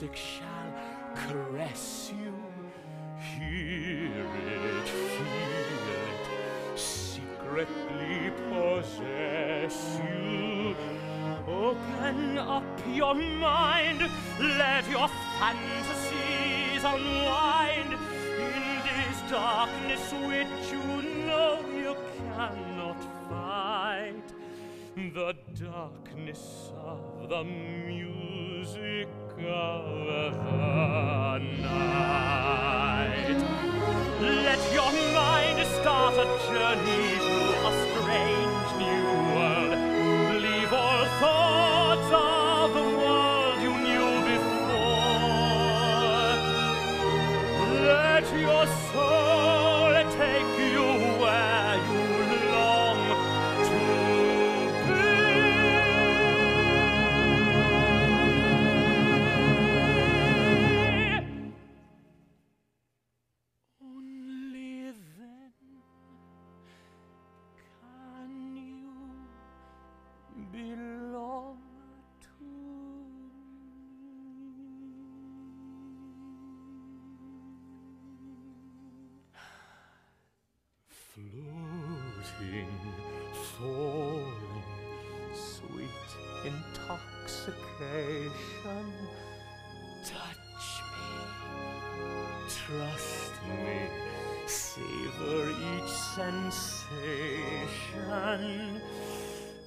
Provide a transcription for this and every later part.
Music shall caress you. Hear it, feel it, secretly possess you. Open up your mind, let your fantasies unwind in this darkness which you know you cannot fight. The darkness of the music. Let your mind start a journey through a strange intoxication. Touch me, trust me, savor each sensation.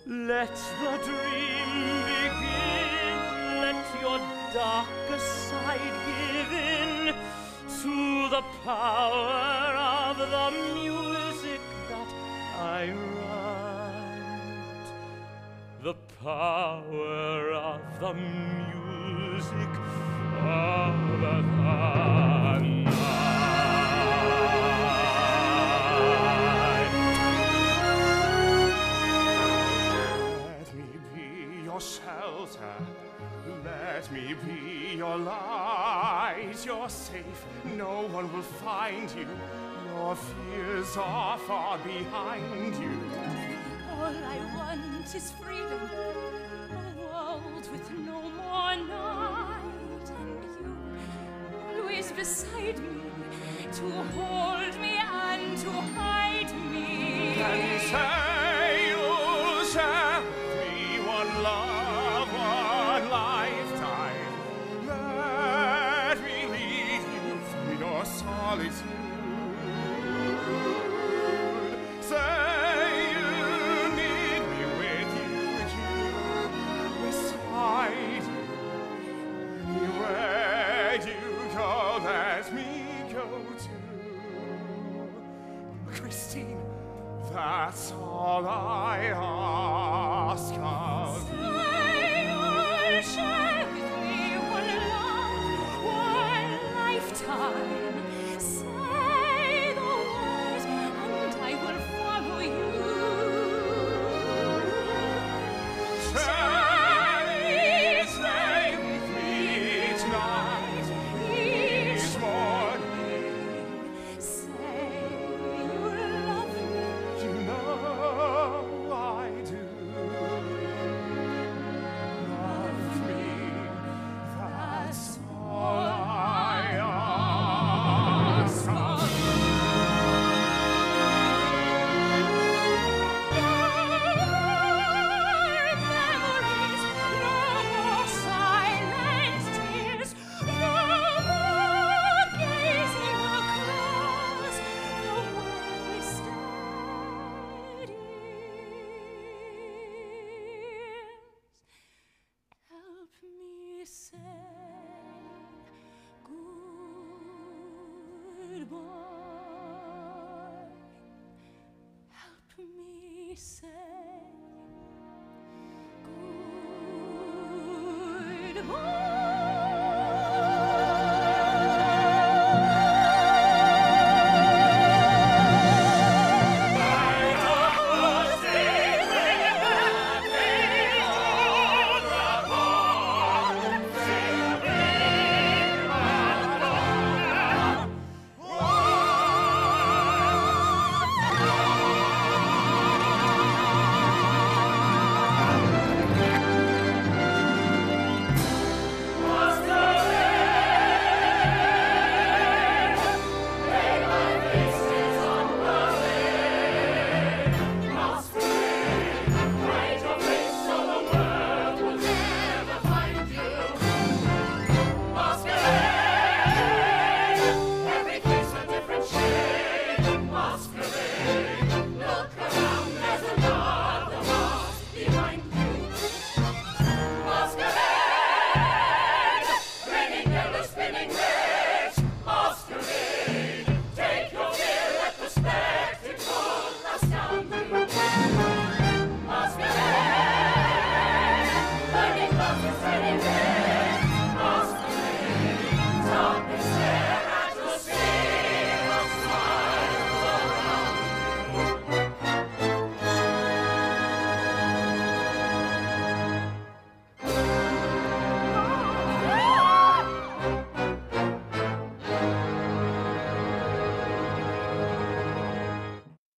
Let the dream begin. Let your darker side give in to the power of the music that I write. The power of the music of the night. Let me be your light. You're safe. No one will find you. Your fears are far behind you. All I want is freedom, a world with no more night, and you always beside me to hold me and to hide me. And say you'll me one love, one lifetime. Let me lead you through your solitude. That's